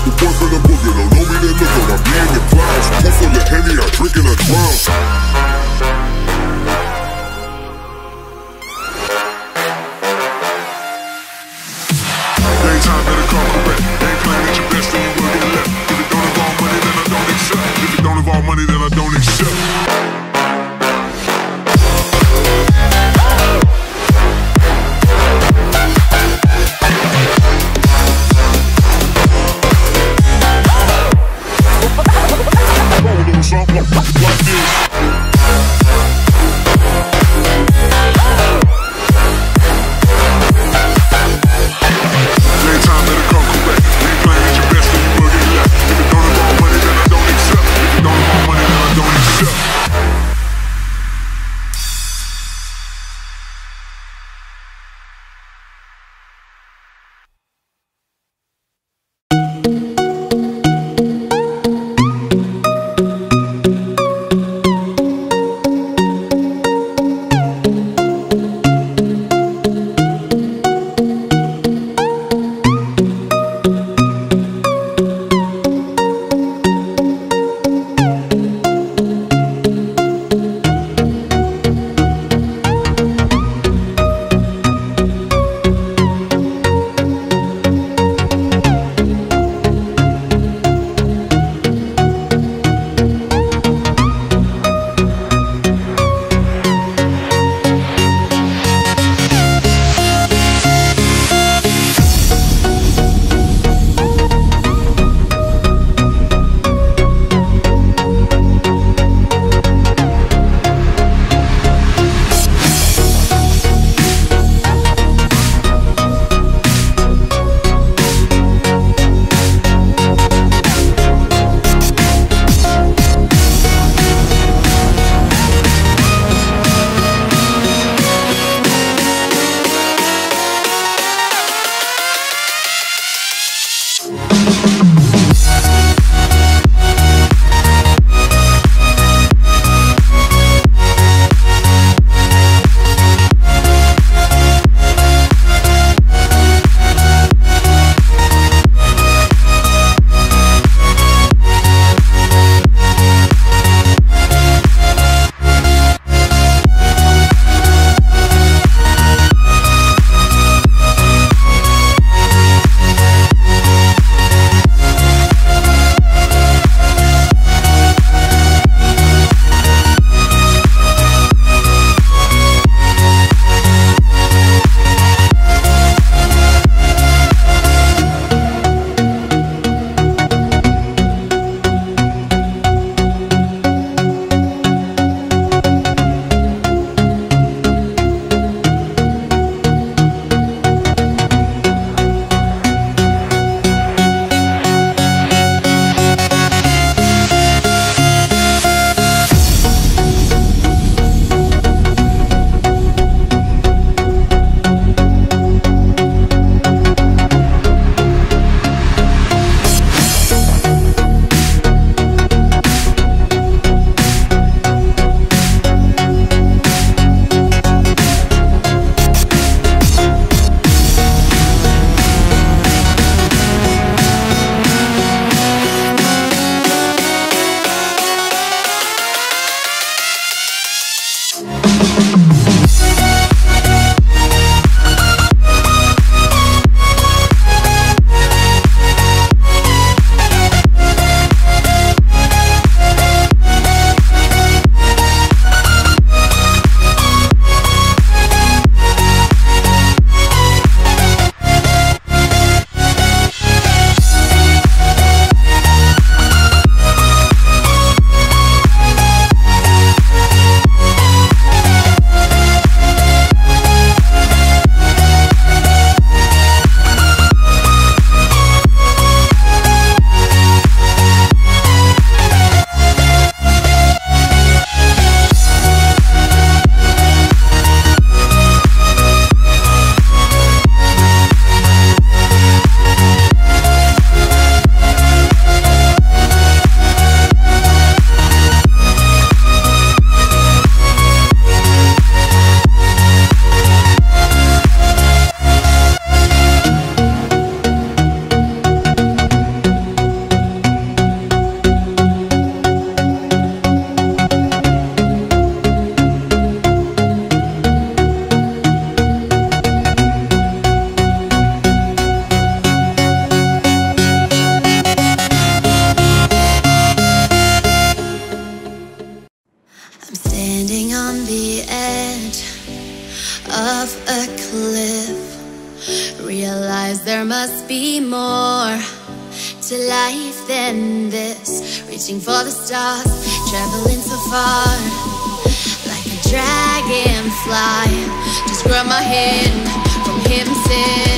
Got the boy from the boogie, don't know me, they look on. my being the clowns. Pull the henny, I drink and I drown. Thank. Life than this. Reaching for the stars, traveling so far, like a dragonfly. Just grab my hand from him, send